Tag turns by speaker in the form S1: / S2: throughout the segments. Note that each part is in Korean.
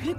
S1: 휙!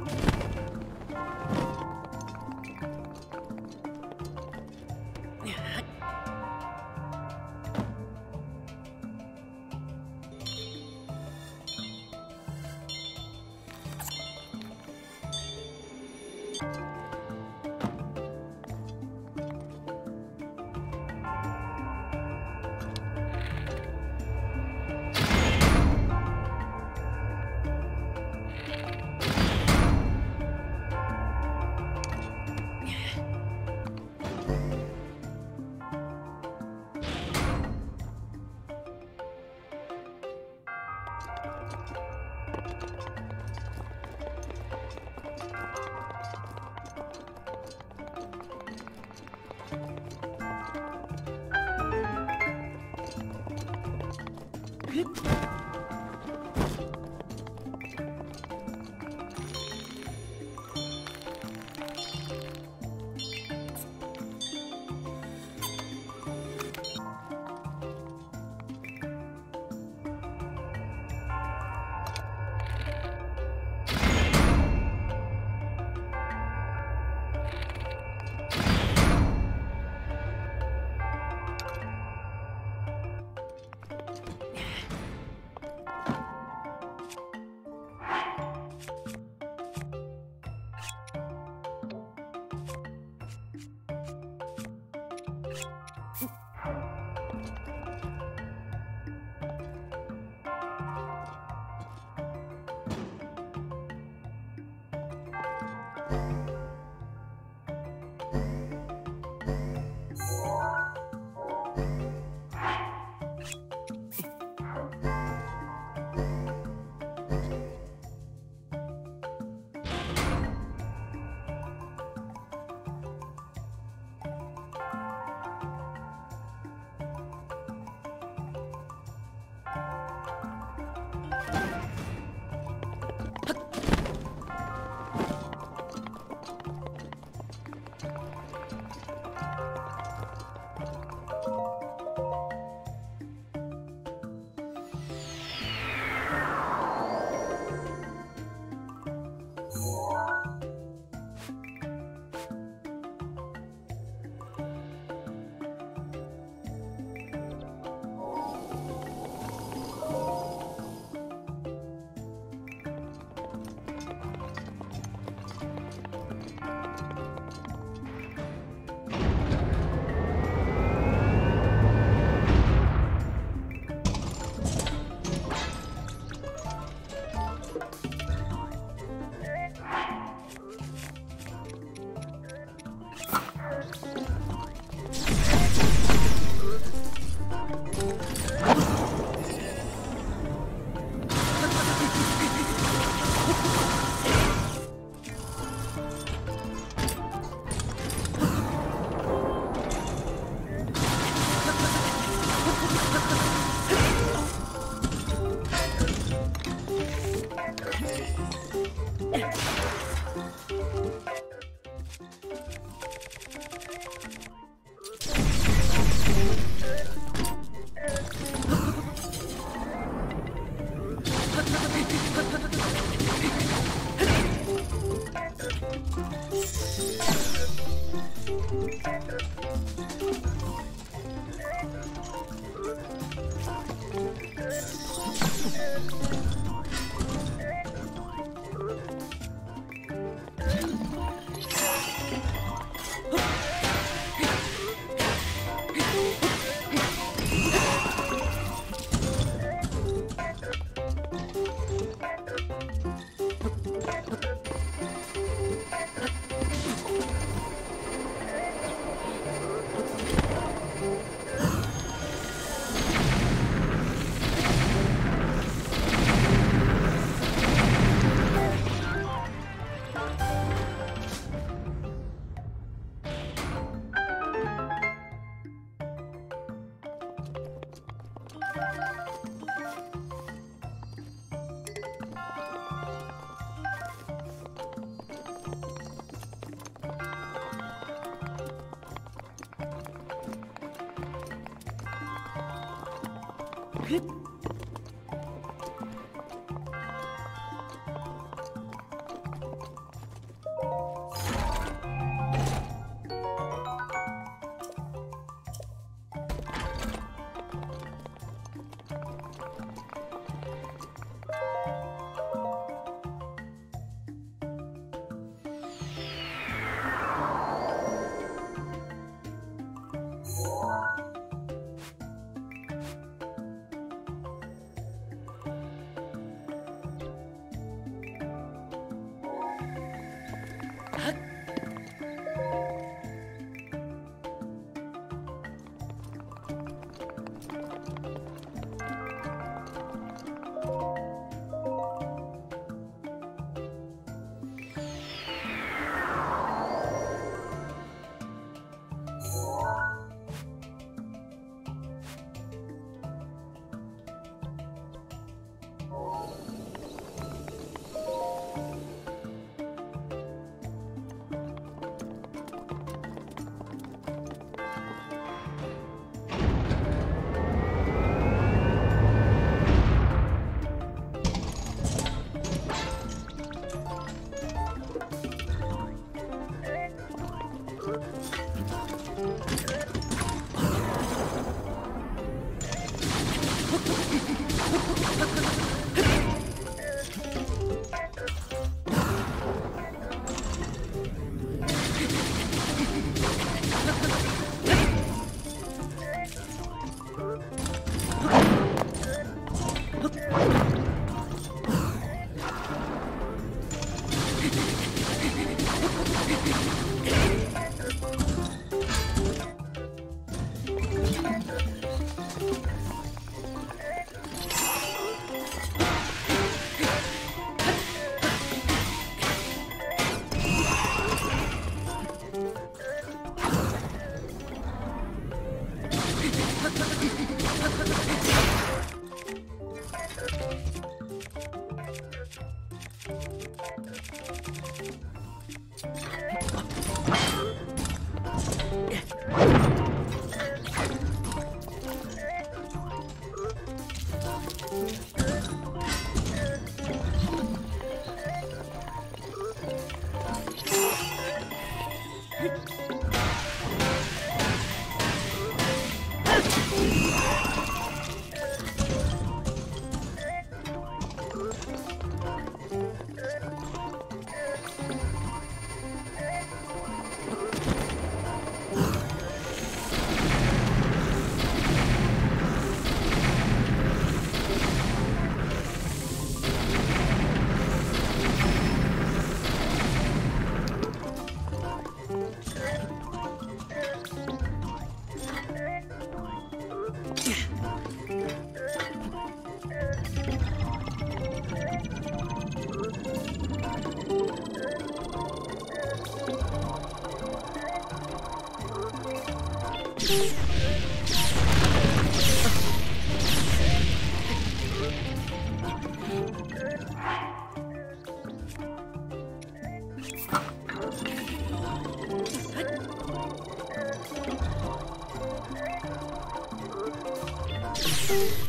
S1: Ha ha ha! Thank you.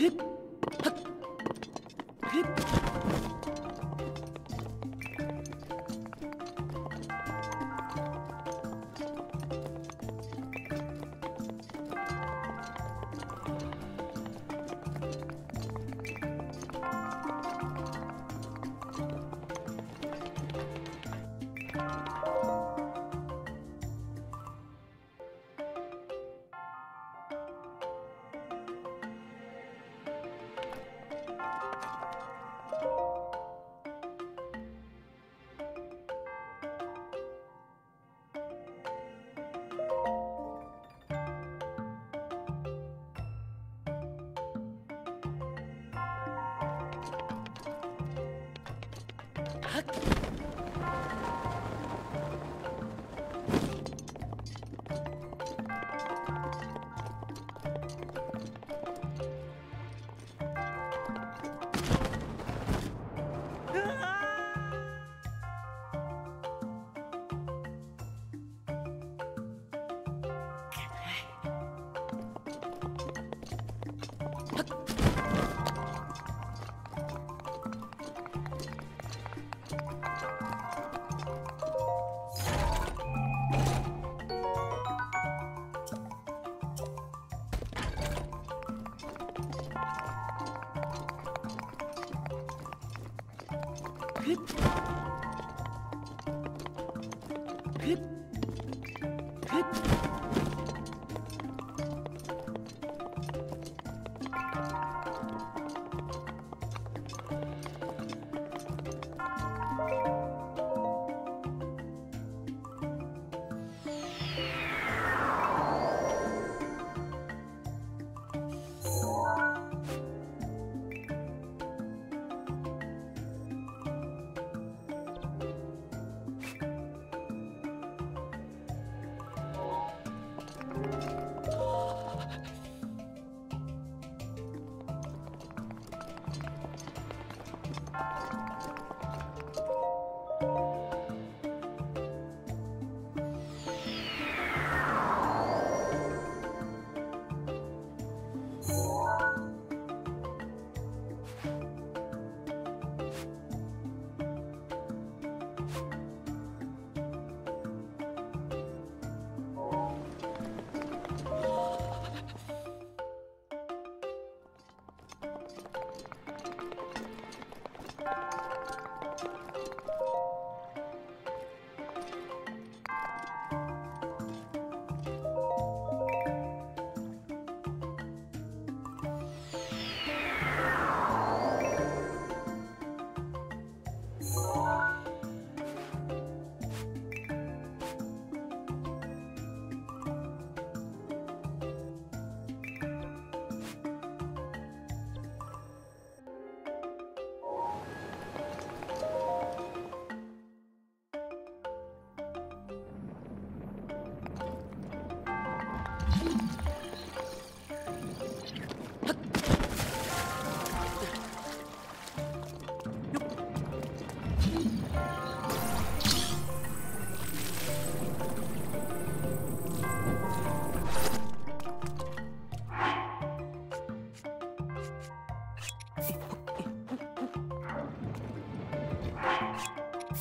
S1: Hup! Hup! Hup! Fuck. えっ